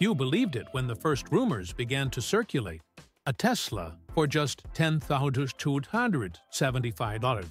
Few believed it when the first rumors began to circulate. A Tesla for just $10,275.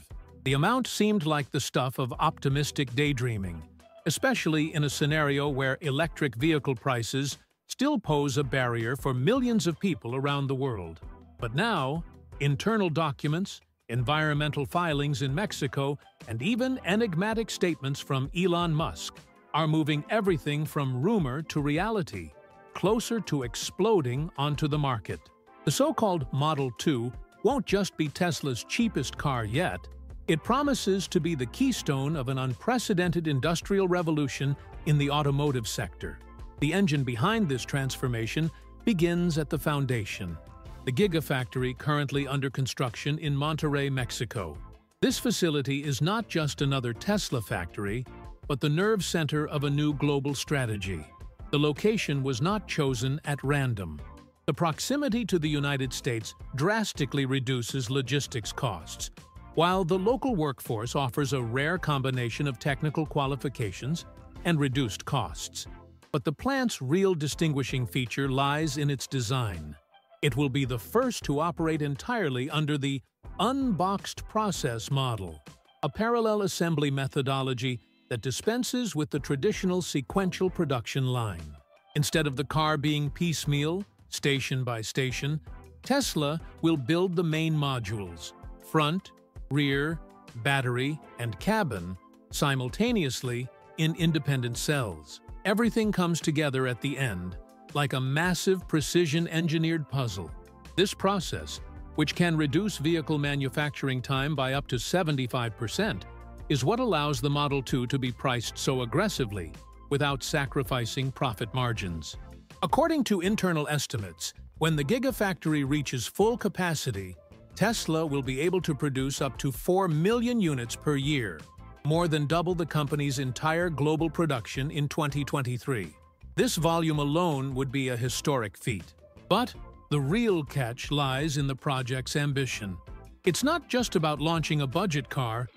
The amount seemed like the stuff of optimistic daydreaming, especially in a scenario where electric vehicle prices still pose a barrier for millions of people around the world. But now, internal documents, environmental filings in Mexico, and even enigmatic statements from Elon Musk are moving everything from rumor to reality, closer to exploding onto the market. The so-called Model 2 won't just be Tesla's cheapest car yet, it promises to be the keystone of an unprecedented industrial revolution in the automotive sector. The engine behind this transformation begins at the foundation, the Gigafactory currently under construction in Monterrey, Mexico. This facility is not just another Tesla factory, but the nerve center of a new global strategy. The location was not chosen at random. The proximity to the United States drastically reduces logistics costs, while the local workforce offers a rare combination of technical qualifications and reduced costs. But the plant's real distinguishing feature lies in its design. It will be the first to operate entirely under the unboxed process model, a parallel assembly methodology that dispenses with the traditional sequential production line. Instead of the car being piecemeal, station by station, Tesla will build the main modules, front, rear, battery, and cabin simultaneously in independent cells. Everything comes together at the end, like a massive precision-engineered puzzle. This process, which can reduce vehicle manufacturing time by up to 75%, is what allows the Model 2 to be priced so aggressively without sacrificing profit margins. According to internal estimates, when the Gigafactory reaches full capacity, Tesla will be able to produce up to 4 million units per year, more than double the company's entire global production in 2023. This volume alone would be a historic feat. But the real catch lies in the project's ambition. It's not just about launching a budget car,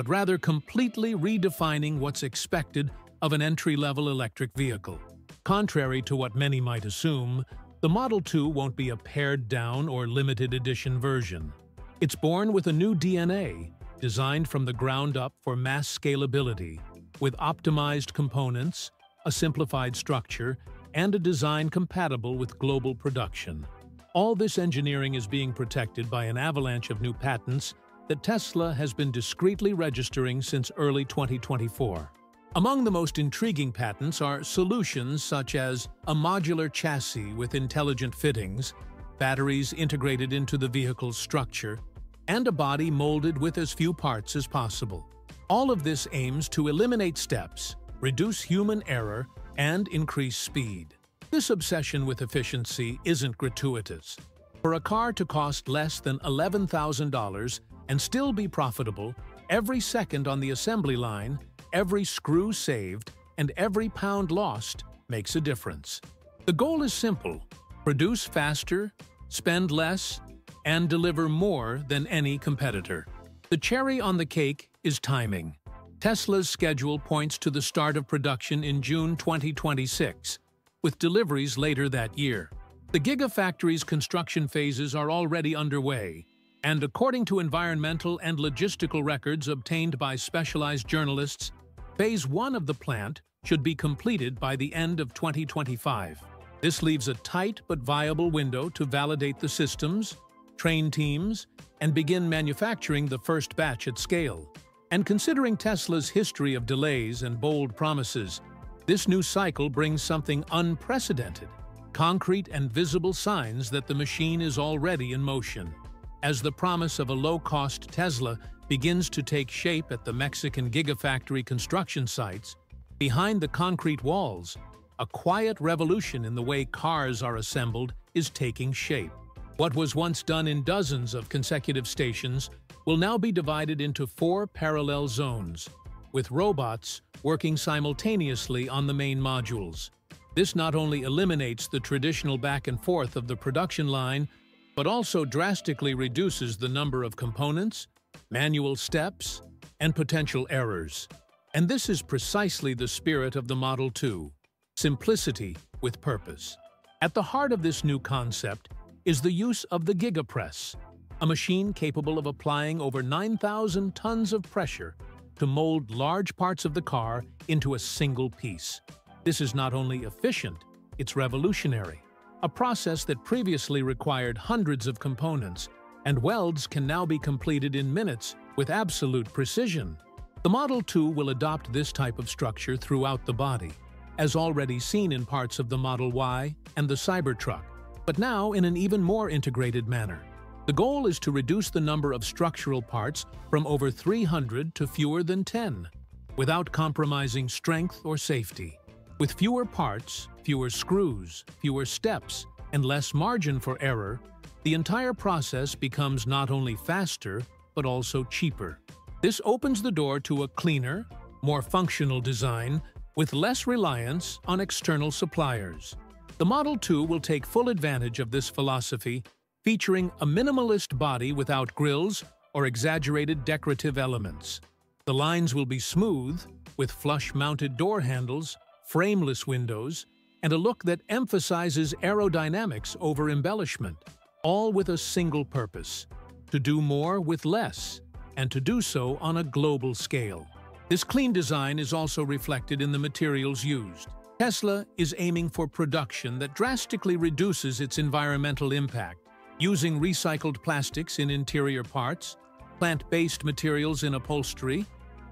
but rather completely redefining what's expected of an entry-level electric vehicle. Contrary to what many might assume, the Model 2 won't be a pared-down or limited edition version. It's born with a new DNA, designed from the ground up for mass scalability, with optimized components, a simplified structure, and a design compatible with global production. All this engineering is being protected by an avalanche of new patents that Tesla has been discreetly registering since early 2024. Among the most intriguing patents are solutions such as a modular chassis with intelligent fittings, batteries integrated into the vehicle's structure, and a body molded with as few parts as possible. All of this aims to eliminate steps, reduce human error, and increase speed. This obsession with efficiency isn't gratuitous. For a car to cost less than $11,000 and still be profitable, every second on the assembly line every screw saved and every pound lost makes a difference. The goal is simple produce faster, spend less, and deliver more than any competitor. The cherry on the cake is timing. Tesla's schedule points to the start of production in June 2026, with deliveries later that year. The Gigafactory's construction phases are already underway, and according to environmental and logistical records obtained by specialized journalists, Phase 1 of the plant should be completed by the end of 2025. This leaves a tight but viable window to validate the systems, train teams, and begin manufacturing the first batch at scale. And considering Tesla's history of delays and bold promises, this new cycle brings something unprecedented, concrete and visible signs that the machine is already in motion. As the promise of a low-cost Tesla begins to take shape at the Mexican Gigafactory construction sites, behind the concrete walls, a quiet revolution in the way cars are assembled is taking shape. What was once done in dozens of consecutive stations will now be divided into four parallel zones, with robots working simultaneously on the main modules. This not only eliminates the traditional back and forth of the production line, but also drastically reduces the number of components, manual steps, and potential errors. And this is precisely the spirit of the Model 2. simplicity with purpose. At the heart of this new concept is the use of the GigaPress, a machine capable of applying over 9,000 tons of pressure to mold large parts of the car into a single piece. This is not only efficient, it's revolutionary, a process that previously required hundreds of components, and welds can now be completed in minutes with absolute precision. The Model 2 will adopt this type of structure throughout the body, as already seen in parts of the Model Y and the Cybertruck, but now in an even more integrated manner. The goal is to reduce the number of structural parts from over 300 to fewer than 10, without compromising strength or safety. With fewer parts, fewer screws, fewer steps, and less margin for error, the entire process becomes not only faster, but also cheaper. This opens the door to a cleaner, more functional design with less reliance on external suppliers. The Model 2 will take full advantage of this philosophy, featuring a minimalist body without grills or exaggerated decorative elements. The lines will be smooth, with flush-mounted door handles, frameless windows, and a look that emphasizes aerodynamics over embellishment, all with a single purpose, to do more with less, and to do so on a global scale. This clean design is also reflected in the materials used. Tesla is aiming for production that drastically reduces its environmental impact, using recycled plastics in interior parts, plant-based materials in upholstery,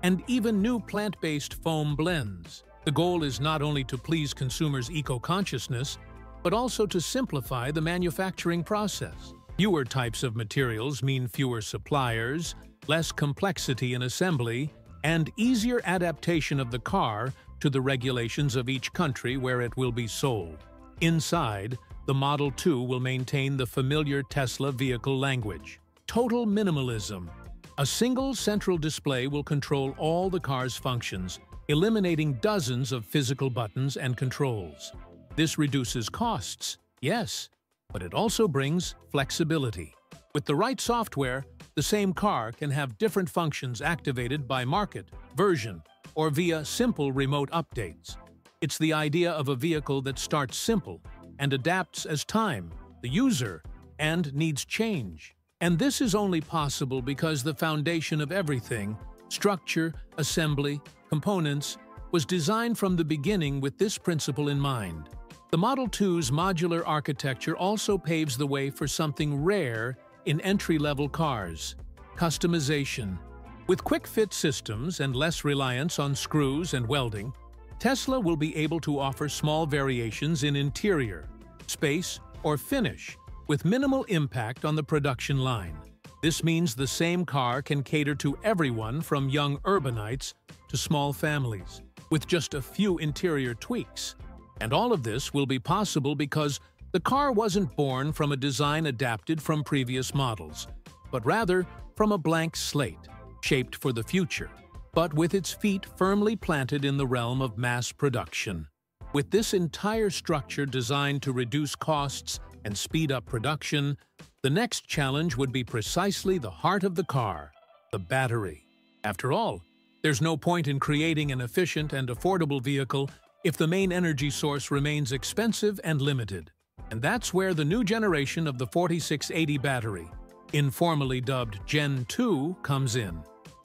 and even new plant-based foam blends. The goal is not only to please consumers' eco-consciousness, but also to simplify the manufacturing process. Fewer types of materials mean fewer suppliers, less complexity in assembly, and easier adaptation of the car to the regulations of each country where it will be sold. Inside, the Model 2 will maintain the familiar Tesla vehicle language. Total minimalism. A single central display will control all the car's functions, eliminating dozens of physical buttons and controls. This reduces costs, yes, but it also brings flexibility. With the right software, the same car can have different functions activated by market, version, or via simple remote updates. It's the idea of a vehicle that starts simple and adapts as time, the user, and needs change. And this is only possible because the foundation of everything, structure, assembly, components, was designed from the beginning with this principle in mind. The Model 2's modular architecture also paves the way for something rare in entry-level cars, customization. With quick-fit systems and less reliance on screws and welding, Tesla will be able to offer small variations in interior, space, or finish with minimal impact on the production line. This means the same car can cater to everyone from young urbanites to small families, with just a few interior tweaks. And all of this will be possible because the car wasn't born from a design adapted from previous models, but rather from a blank slate, shaped for the future, but with its feet firmly planted in the realm of mass production. With this entire structure designed to reduce costs and speed up production, the next challenge would be precisely the heart of the car, the battery. After all, there's no point in creating an efficient and affordable vehicle if the main energy source remains expensive and limited. And that's where the new generation of the 4680 battery, informally dubbed Gen 2, comes in.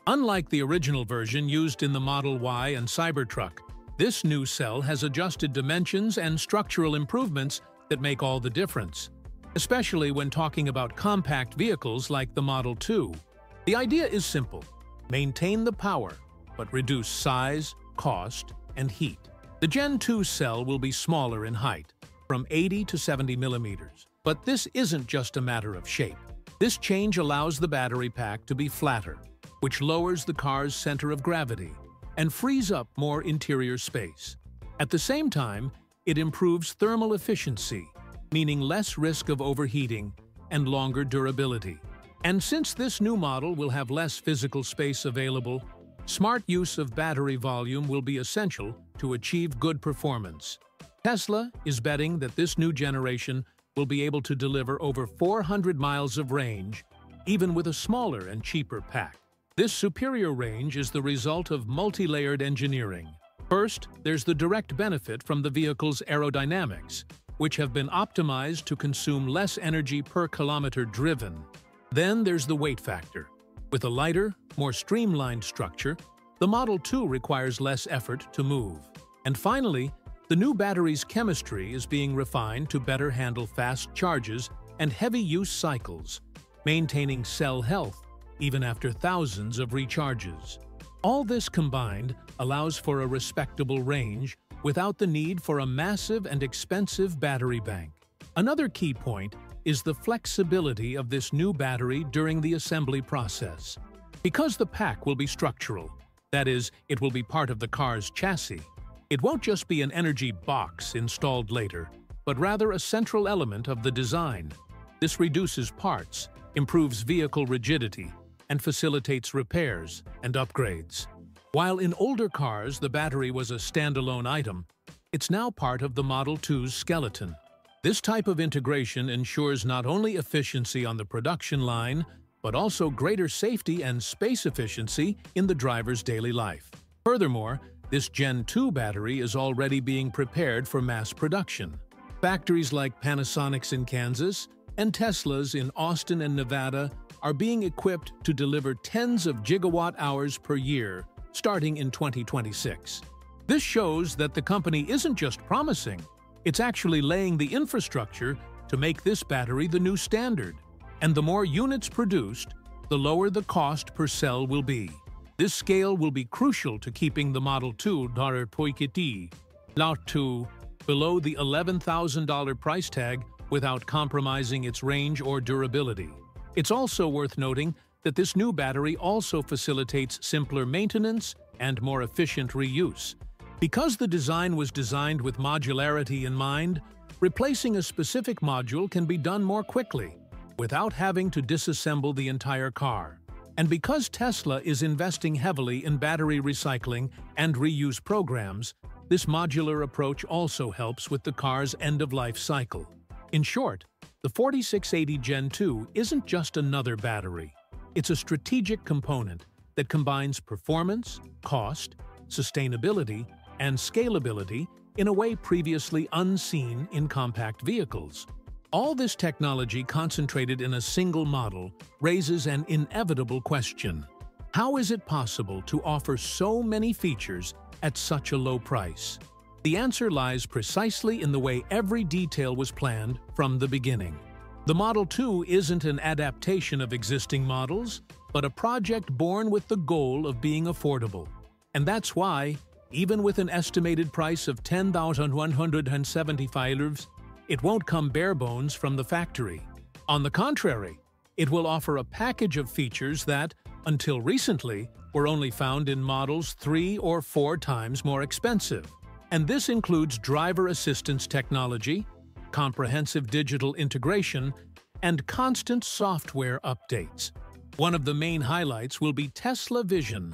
Unlike the original version used in the Model Y and Cybertruck, this new cell has adjusted dimensions and structural improvements that make all the difference, especially when talking about compact vehicles like the Model 2. The idea is simple. Maintain the power, but reduce size, cost, and heat. The Gen 2 cell will be smaller in height, from 80 to 70 millimeters. But this isn't just a matter of shape. This change allows the battery pack to be flatter, which lowers the car's center of gravity and frees up more interior space. At the same time, it improves thermal efficiency, meaning less risk of overheating and longer durability. And since this new model will have less physical space available, smart use of battery volume will be essential to achieve good performance. Tesla is betting that this new generation will be able to deliver over 400 miles of range, even with a smaller and cheaper pack. This superior range is the result of multi-layered engineering. First, there's the direct benefit from the vehicle's aerodynamics, which have been optimized to consume less energy per kilometer driven. Then there's the weight factor. With a lighter, more streamlined structure, the Model 2 requires less effort to move. And finally, the new battery's chemistry is being refined to better handle fast charges and heavy use cycles, maintaining cell health even after thousands of recharges. All this combined allows for a respectable range without the need for a massive and expensive battery bank. Another key point is the flexibility of this new battery during the assembly process. Because the pack will be structural, that is, it will be part of the car's chassis, it won't just be an energy box installed later, but rather a central element of the design. This reduces parts, improves vehicle rigidity, and facilitates repairs and upgrades. While in older cars the battery was a standalone item, it's now part of the Model 2's skeleton. This type of integration ensures not only efficiency on the production line, but also greater safety and space efficiency in the driver's daily life. Furthermore, this Gen 2 battery is already being prepared for mass production. Factories like Panasonic's in Kansas and Tesla's in Austin and Nevada are being equipped to deliver tens of gigawatt hours per year starting in 2026. This shows that the company isn't just promising, it's actually laying the infrastructure to make this battery the new standard. And the more units produced, the lower the cost per cell will be. This scale will be crucial to keeping the Model 2 dollar poikiti, Lot 2, below the $11,000 price tag without compromising its range or durability. It's also worth noting that this new battery also facilitates simpler maintenance and more efficient reuse. Because the design was designed with modularity in mind, replacing a specific module can be done more quickly, without having to disassemble the entire car. And because Tesla is investing heavily in battery recycling and reuse programs, this modular approach also helps with the car's end-of-life cycle. In short, the 4680 Gen 2 isn't just another battery. It's a strategic component that combines performance, cost, sustainability, and scalability in a way previously unseen in compact vehicles. All this technology concentrated in a single model raises an inevitable question. How is it possible to offer so many features at such a low price? The answer lies precisely in the way every detail was planned from the beginning. The Model 2 isn't an adaptation of existing models, but a project born with the goal of being affordable. And that's why, even with an estimated price of 10,175 it won't come bare bones from the factory. On the contrary, it will offer a package of features that, until recently, were only found in models three or four times more expensive. And this includes driver assistance technology, comprehensive digital integration, and constant software updates. One of the main highlights will be Tesla Vision,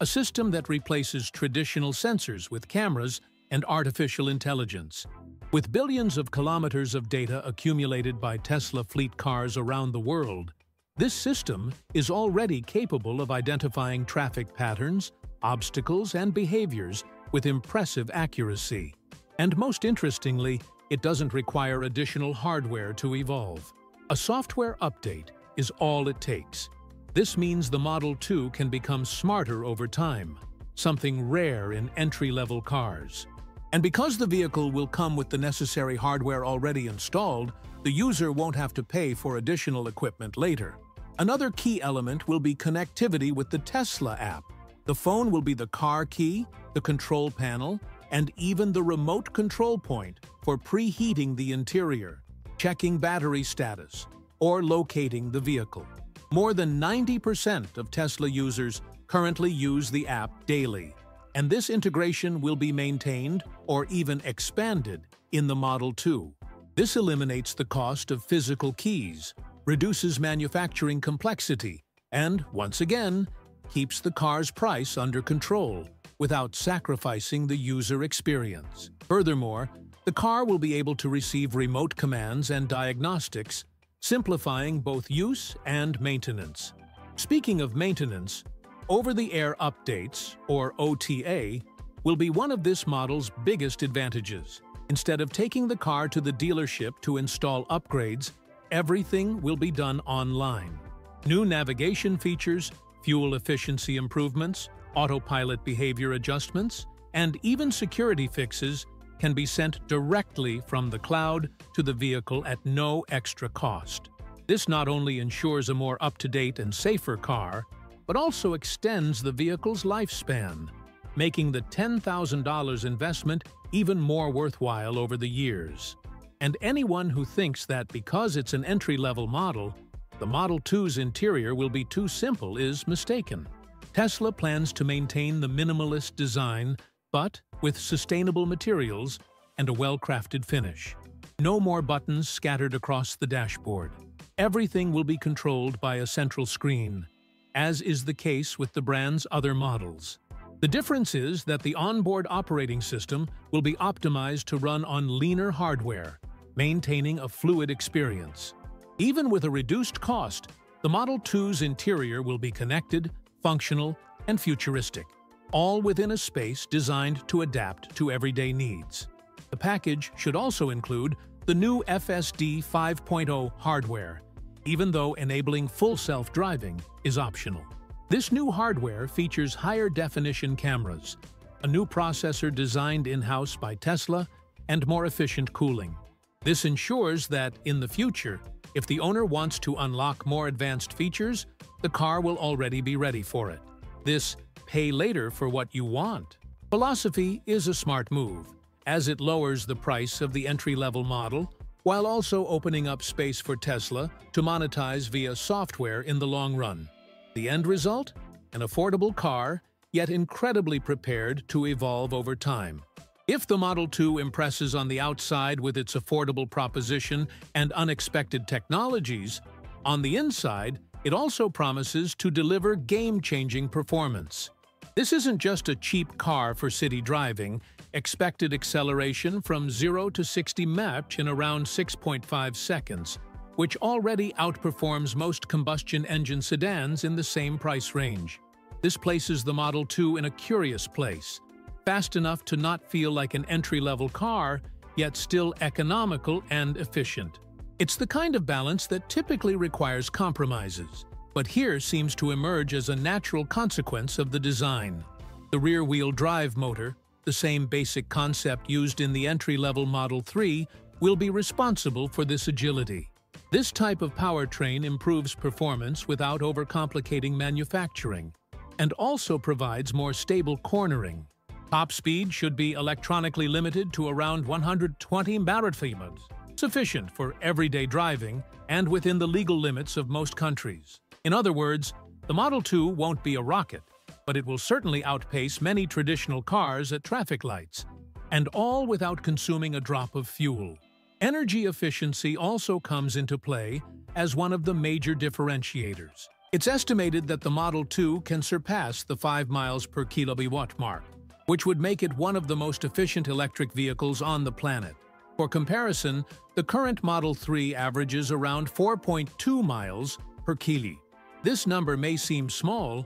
a system that replaces traditional sensors with cameras and artificial intelligence. With billions of kilometers of data accumulated by Tesla fleet cars around the world, this system is already capable of identifying traffic patterns, obstacles, and behaviors with impressive accuracy. And most interestingly, it doesn't require additional hardware to evolve. A software update is all it takes. This means the Model 2 can become smarter over time, something rare in entry-level cars. And because the vehicle will come with the necessary hardware already installed, the user won't have to pay for additional equipment later. Another key element will be connectivity with the Tesla app. The phone will be the car key, the control panel, and even the remote control point for preheating the interior, checking battery status, or locating the vehicle. More than 90% of Tesla users currently use the app daily, and this integration will be maintained or even expanded in the Model 2. This eliminates the cost of physical keys, reduces manufacturing complexity, and, once again, keeps the car's price under control without sacrificing the user experience. Furthermore, the car will be able to receive remote commands and diagnostics, simplifying both use and maintenance. Speaking of maintenance, over-the-air updates, or OTA, will be one of this model's biggest advantages. Instead of taking the car to the dealership to install upgrades, everything will be done online. New navigation features, fuel efficiency improvements, autopilot behavior adjustments, and even security fixes can be sent directly from the cloud to the vehicle at no extra cost. This not only ensures a more up-to-date and safer car, but also extends the vehicle's lifespan, making the $10,000 investment even more worthwhile over the years. And anyone who thinks that because it's an entry-level model, the Model 2's interior will be too simple is mistaken. Tesla plans to maintain the minimalist design, but with sustainable materials and a well-crafted finish. No more buttons scattered across the dashboard. Everything will be controlled by a central screen, as is the case with the brand's other models. The difference is that the onboard operating system will be optimized to run on leaner hardware, maintaining a fluid experience. Even with a reduced cost, the Model 2's interior will be connected, functional, and futuristic, all within a space designed to adapt to everyday needs. The package should also include the new FSD 5.0 hardware, even though enabling full self-driving is optional. This new hardware features higher-definition cameras, a new processor designed in-house by Tesla, and more efficient cooling. This ensures that, in the future, if the owner wants to unlock more advanced features, the car will already be ready for it. This pay later for what you want philosophy is a smart move, as it lowers the price of the entry-level model while also opening up space for Tesla to monetize via software in the long run. The end result? An affordable car, yet incredibly prepared to evolve over time. If the Model 2 impresses on the outside with its affordable proposition and unexpected technologies, on the inside, it also promises to deliver game-changing performance. This isn't just a cheap car for city driving, expected acceleration from 0 to 60 mph in around 6.5 seconds, which already outperforms most combustion engine sedans in the same price range. This places the Model 2 in a curious place, fast enough to not feel like an entry-level car, yet still economical and efficient. It's the kind of balance that typically requires compromises, but here seems to emerge as a natural consequence of the design. The rear-wheel drive motor, the same basic concept used in the entry-level Model 3, will be responsible for this agility. This type of powertrain improves performance without overcomplicating manufacturing, and also provides more stable cornering. Top speed should be electronically limited to around 120 mph, sufficient for everyday driving and within the legal limits of most countries. In other words, the Model 2 won't be a rocket, but it will certainly outpace many traditional cars at traffic lights, and all without consuming a drop of fuel. Energy efficiency also comes into play as one of the major differentiators. It's estimated that the Model 2 can surpass the 5 miles per kilowatt mark, which would make it one of the most efficient electric vehicles on the planet. For comparison, the current Model 3 averages around 4.2 miles per kili. This number may seem small,